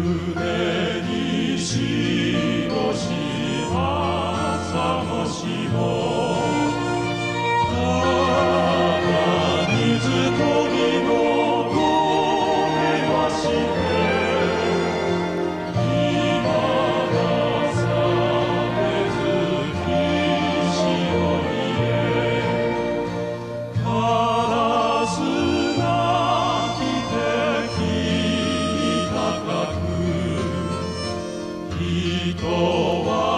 胸にしもしはさもしも人は